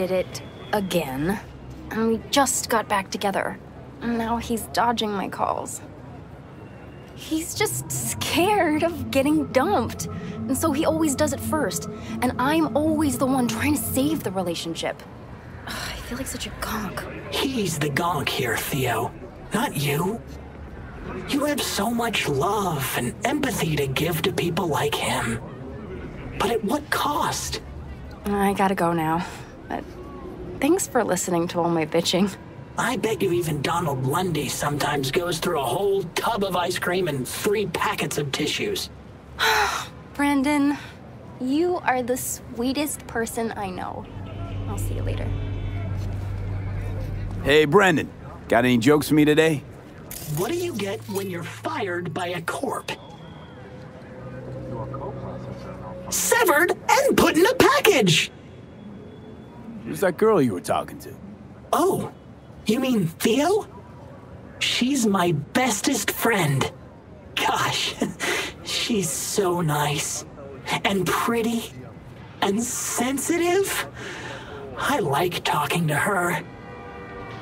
did it again. And we just got back together. And now he's dodging my calls. He's just scared of getting dumped. And so he always does it first. And I'm always the one trying to save the relationship. Ugh, I feel like such a gonk. He's the gonk here, Theo. Not you. You have so much love and empathy to give to people like him. But at what cost? I gotta go now. But thanks for listening to all my bitching. I bet you even Donald Lundy sometimes goes through a whole tub of ice cream and three packets of tissues. Brendan, you are the sweetest person I know. I'll see you later. Hey, Brendan. Got any jokes for me today? What do you get when you're fired by a corp? Severed and put in a package! Who's that girl you were talking to? Oh, you mean Theo? She's my bestest friend. Gosh, she's so nice and pretty and sensitive. I like talking to her.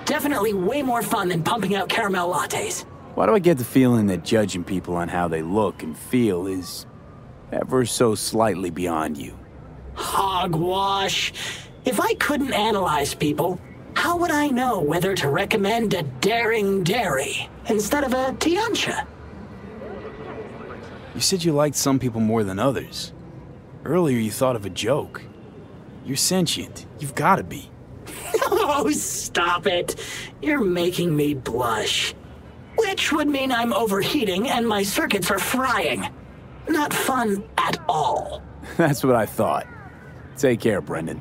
Definitely way more fun than pumping out caramel lattes. Why do I get the feeling that judging people on how they look and feel is ever so slightly beyond you? Hogwash. If I couldn't analyze people, how would I know whether to recommend a daring dairy instead of a Tiancha? You said you liked some people more than others. Earlier you thought of a joke. You're sentient. You've gotta be. Oh, stop it. You're making me blush. Which would mean I'm overheating and my circuits are frying. Not fun at all. That's what I thought. Take care, Brendan.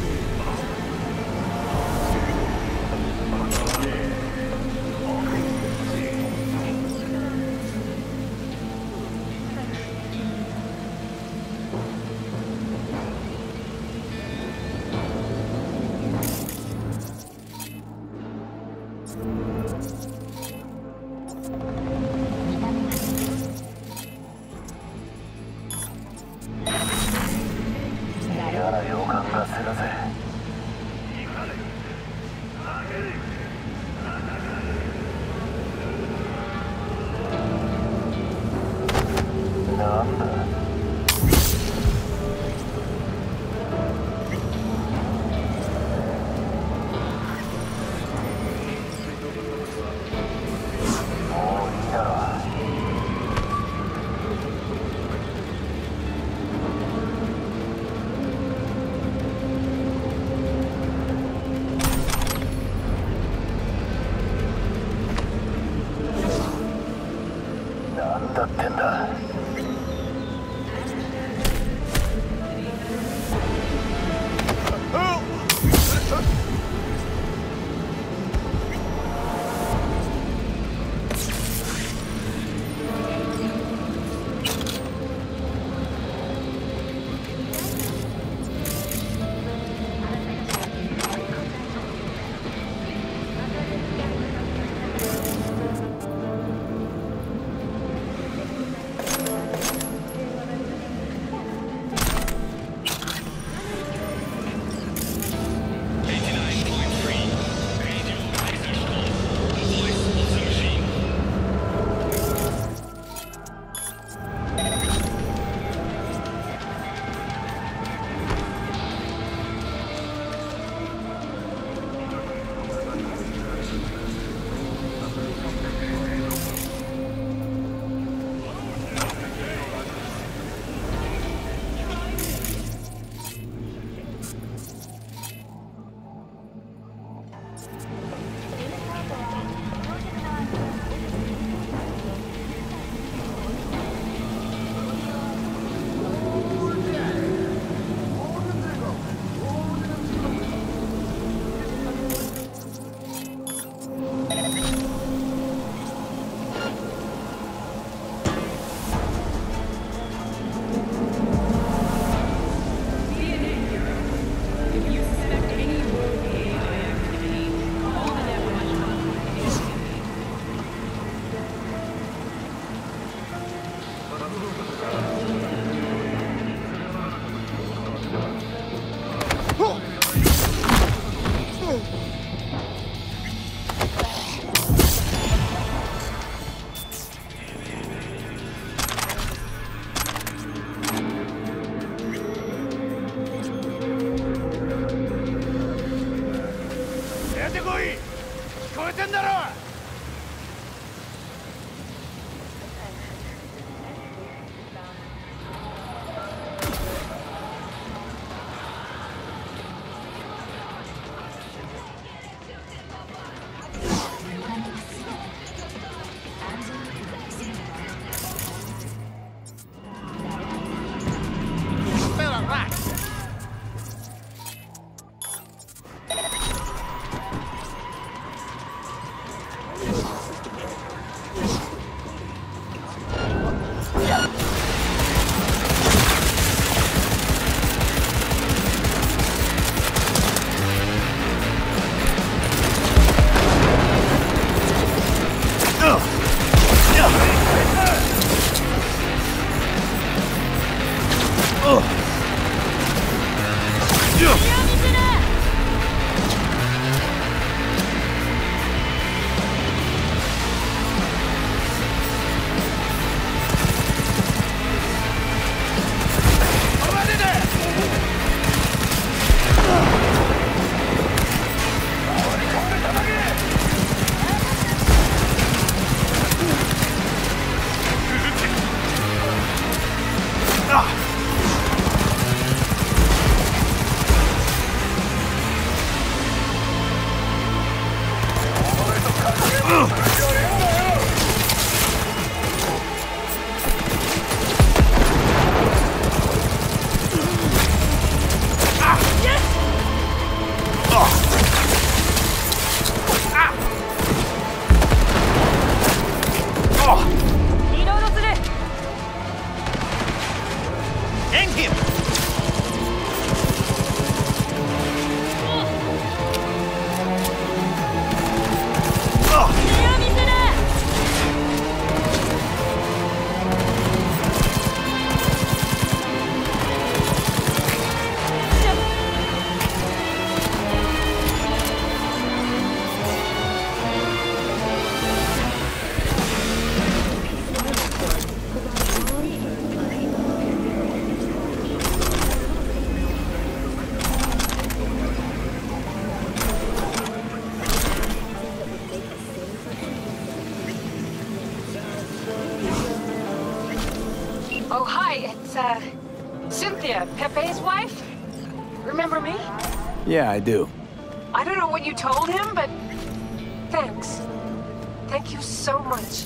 出てこい。聞こえてんだろ。Oh, hi, it's, uh, Cynthia, Pepe's wife. Remember me? Yeah, I do. I don't know what you told him, but thanks. Thank you so much.